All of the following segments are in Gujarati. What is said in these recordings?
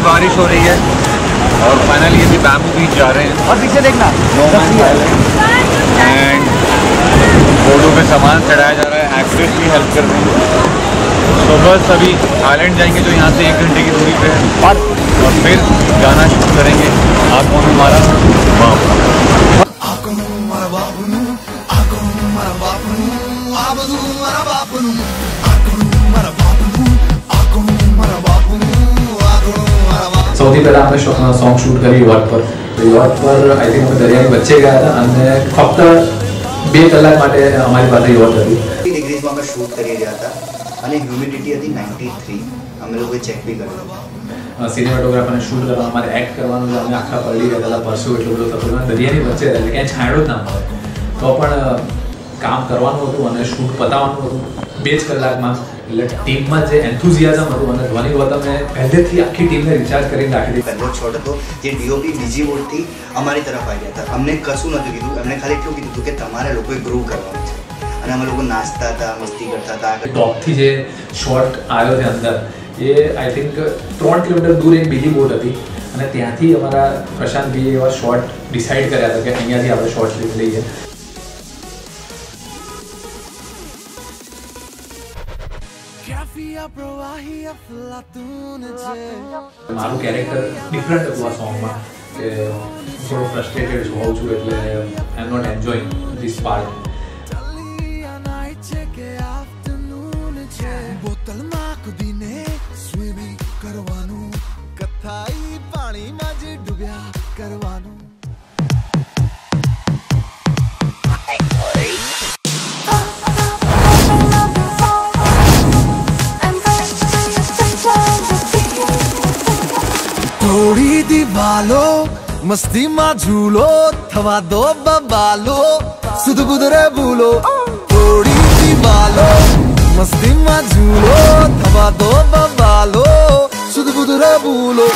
से बारिश हो रही है। और फाइनली अभी बैम्बू बीच जा रहे हैं। और पीछे देखना। नो एंड बोर्डों पे सामान चढ़ाया जा रहा है। एक्ट्रेस भी हेल्प कर रही है। तो बस अभी आइलैंड जाएँगे जो यहाँ से एक घंटे की दूरी पे है। और और फिर गाना शुरू करेंगे। आप में हमारा? સૌથી પહેલાં આપણે સોંગ શૂટ કર્યું યોટ પર તો યોટ પર આઈ થિંક અમે દરિયાની વચ્ચે ગયા હતા અને ફક્ત બે કલાક માટે અમારી પાસે યોટ હતી ડિગ્રીઝમાં અમે શૂટ કરી રહ્યા હતા અને હ્યુમિડિટી હતી નાઇન્ટી થ્રી અમે લોકોએ ચેક બી કર્યું સિનેમાટોગ્રાફરને શૂટ કરવા અમારે એક્ટ કરવાનું અમે આખા પડી ગયા હતા પરસો એટલું બધું થતો દરિયાની વચ્ચે એટલે ક્યાંય છાંયડો જ ના મળે તો પણ કામ કરવાનું હતું અને શૂટ પતાવવાનું હતું બે જ કલાકમાં એટલે ટીમમાં જે એન્થુઝિયાઝમ હતું અને ધ્વનિ મેં પહેલેથી આખી ટીમને રિચાર્જ કરીને રાખી દીધી પહેલો શોટ હતો જે ડીઓપી બીજી બોર્ડથી અમારી તરફ આવી ગયા હતા. અમને કશું નહોતું કીધું. એમણે ખાલી એટલું કીધું હતું કે તમારે લોકોએ ગ્રો કરવાનું છે. અને અમે લોકો નાચતા હતા મસ્તી કરતા હતા ટોપથી જે શોટ આવ્યો છે અંદર એ આઈ થિંક ત્રણ કિલોમીટર દૂર એક બીજી બોટ હતી. અને ત્યાંથી અમારા પ્રશાંતભાઈએ એવા શોર્ટ ડિસાઇડ કર્યા હતા કે અહીંયાથી આપણે શોર્ટ લઈ લઈએ. મારું કેરેક્ટર ડિફરન્ટ હતું આ સોંગમાં કે હું થોડો ફ્રસ્ટ્રેટેડ હોઉં છું એટલે I am not enjoying this part બોતલમાં કુદીને સ્વિમિંગ કરવાનું કથાઈ થોડી દિવાલો, મસ્તીમાં ઝૂલો, થવા દો બબાલો સુધ બુધરે ભૂલો, થોડી દિવાલો, મસ્તીમાં ઝૂલો, થવા દો બબાલો સુધ બુધરે ભૂલો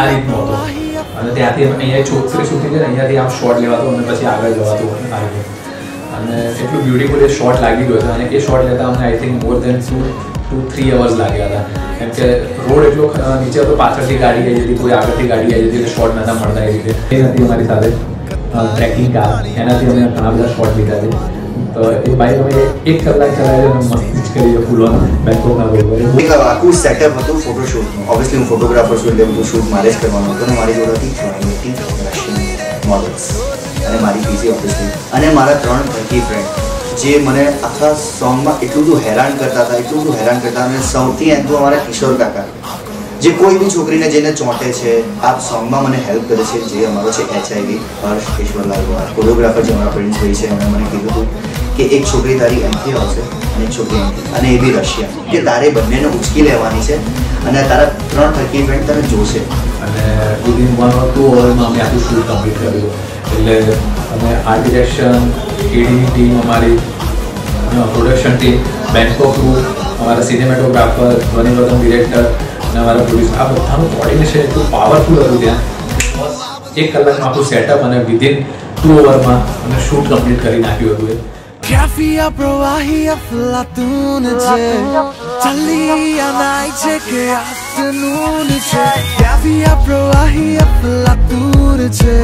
આ રીતનો હતો. અને ત્યાંથી અહીંયા છોકરી સુધી છે ને, અહીંયાથી આમ શોટ લેવાતો અને પછી આગળ જવાતું આ અને એટલું બ્યુટીફુલ એ શોટ લાગી ગયો હતો. અને એ શોટ લેતા અમને I think more than two two three hours લાગ્યા હતા. કેમ કે રોડ એટલો નીચે હતો, પાછળથી ગાડી આવી જતી કોઈ આગળથી ગાડી આવી હતી, એટલે શોટ નતા મળતા એ રીતે. એ નથી અમારી સાથે ટ્રેકિંગ કાર એનાથી અમે ઘણા બધા શોટ લીધા છે. તો એ બાઈક અમે એક કલાક ચલાવી અને મસ્તી જ કરી છે ફૂલોનો બેંકોકના રોડ પર આખું સેટઅપ હતું ફોટોશૂટનું ઓબ્વિયસલી હું ફોટોગ્રાફર છું એટલે બધું શૂટ મારે જ કરવાનું હતું અને મારી જોડે હતી ટ્વેન્ટી રશિયન મોડલ્સ અને મારી પીસી ઓબ્વિયસલી અને મારા ત્રણ ટર્કી ફ્રેન્ડ જે મને આખા સોંગમાં એટલું બધું હેરાન કરતા હતા, એટલું બધું હેરાન કરતા અને સૌથી એમ તો અમારા કિશોર કાકા, જે કોઈ બી છોકરીને જેને ચોંટે છે, આ સોંગમાં મને હેલ્પ કરે છે, જે અમારો છે એચઆઈવી હર્ષ ઈશ્વરલાલ ગોહાર કોરિયોગ્રાફર જે અમારા પ્રિન્સભાઈ છે, એમણે મને કીધું હતું કે એક છોકરી તારી એમથી આવશે અને એક છોકરી અને એ બી રશિયા. કે તારે બંનેને ઉચકી લેવાની છે અને તારા ત્રણ થકી ઇવેન્ટ તને જોશે. અને વિધિન વન ઓર ટુ અવરમાં અમે આખું શૂટ કમ્પ્લીટ કર્યું. એટલે અમે આર્ટ ડિરેક્શન એડીની ટીમ અમારી પ્રોડક્શન ટીમ બેંકોકનું અમારા સિનેમેટોગ્રાફર ધ્વનિવર્ધન ડિરેક્ટર અને અમારા પ્રોડ્યુસર આ બધાનું કોર્ડિનેશન એટલું પાવરફુલ હતું ત્યાં. એક કલાકમાં આખું સેટઅપ અને વિધિન ટુ અવરમાં અમે શૂટ કમ્પ્લીટ કરી નાખ્યું હતું ક્યાફિયા પ્રવાહી અફલાતૂન છે ચલી આ નાઈટ છે કે આફ્ટરનૂન છે ક્યાફિયા પ્રવાહી અફલાતૂન છે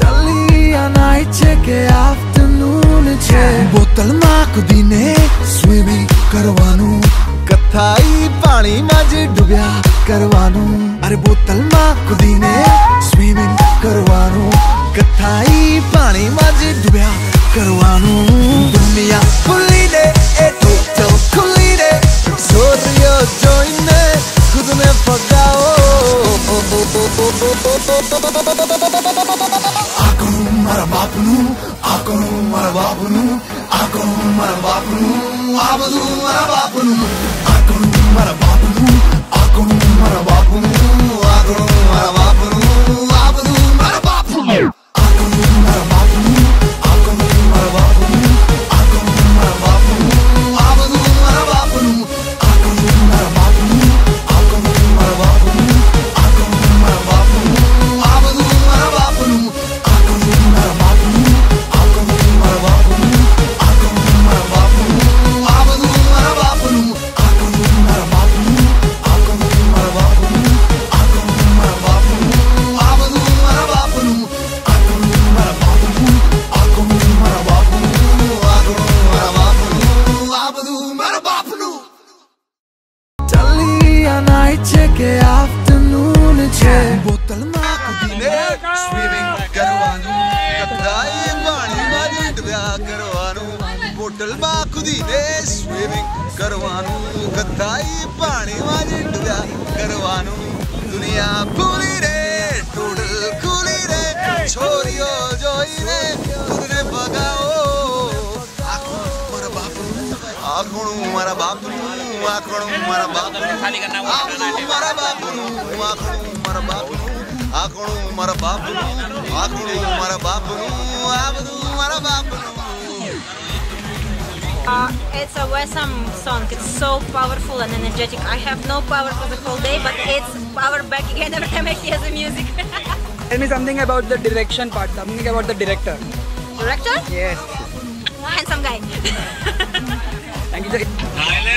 ચલી આ નાઈટ છે કે આફ્ટરનૂન છે બોટલમાં કુદીને સ્વિમિંગ કરવાનું કથાઈ પાણીમાં જ ડૂબ્યા કરવાનું અરે બોટલમાં કુદીને સ્વિમિંગ કરવાનું કથાઈ પાણીમાં જ ડૂબ્યા કરવાનું દુનિયા ખુલ્લી દે એ તો તો ખુલ્લી દે સોરિયો જોઈને ખુદને ફગાવો આકણું મારા બાપનું આકણું મારા બાપનું આકણું મારા બાપનું આ બધું મારા બાપનું આકણું મારા a night check it afternoon check બોતલમાં કૂદીને સ્વિમિંગ કરવાનું. કદાઈ પાણીમાં ડૂબ્યા કરવાનું. બોટલમાં કુદીને સ્વિમિંગ કરવાનું. કદાઈ પાણીમાં ડૂબ્યા કરવાનું. દુનિયા ભૂલી બાપનું આખું મારા બાપનું આખું મારા બાપનું આખું મારા બાપનું આખું મારા બાપનું આખું મારા બાપનું આખું મારા બાપનું આ બધું મારા બાપનું Uh, it's a Wesam song. It's so powerful and energetic. I have no power for the whole day, but it's power back again every time I hear the music. Tell me something about the direction part, something about the director. Director? Yes. Handsome guy. いた